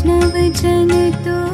वैष्णव जन तो